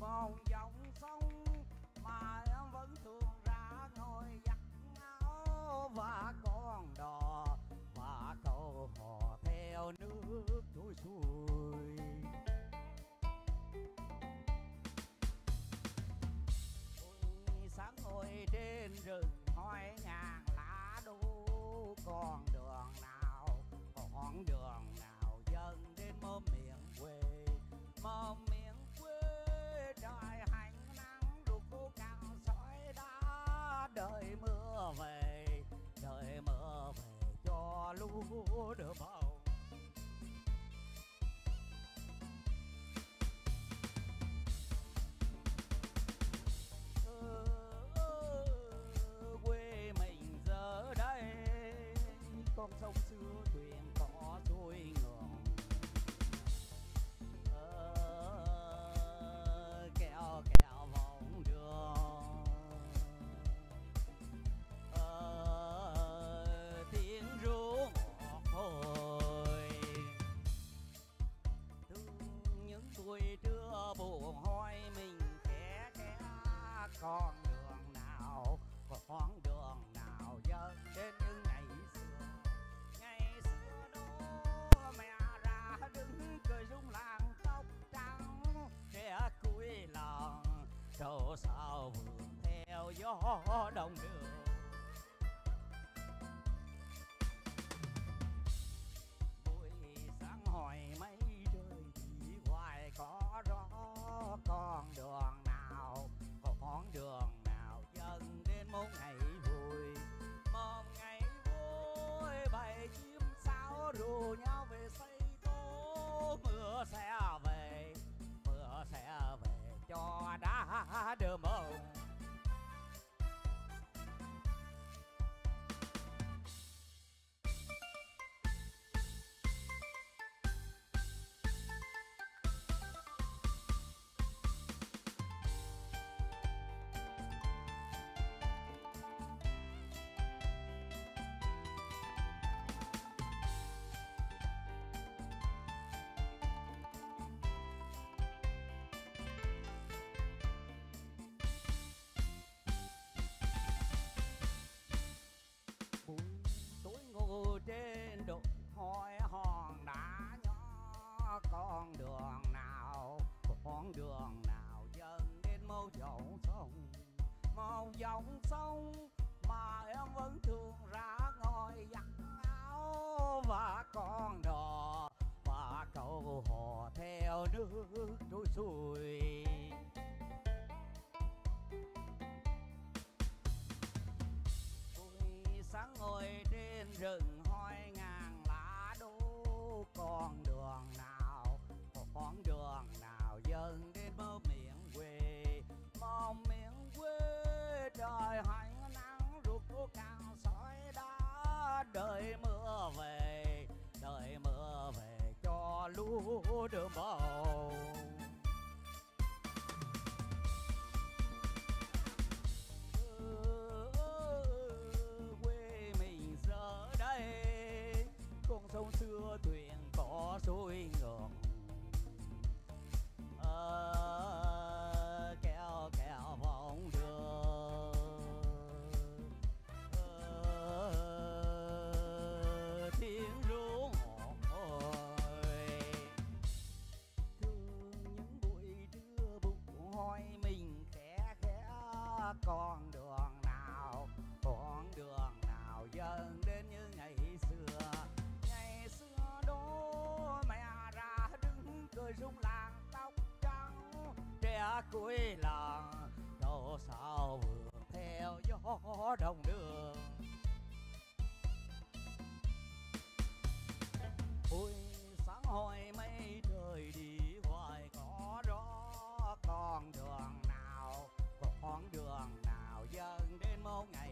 một dòng sông mà em vẫn thường ra ngồi giặt áo và con đò và câu hò theo nước trôi xuôi. Ôi, sáng ngồi trên rừng hỏi ngàn lá đu còn đường cho lúa sao vườn theo gió đông đường buổi sáng hỏi mấy trời đi hoài, có rõ con đường nào con đường nào dân đến một ngày con đường nào, con đường nào dần đến mâu dòng sông. Màu dòng sông mà em vẫn thường ra ngồi giặt áo. Và con đò, và cầu hò theo nước trôi xuôi. Sáng ngồi trên rừng đợi mưa về đợi mưa về cho lũ được bờ rung làng tóc trắng, trẻ cuối làng, đồ sao vườn theo gió đồng đường. Ôi sáng hồi mây trời đi hoài, có đó con đường nào, con đường nào dần đến một ngày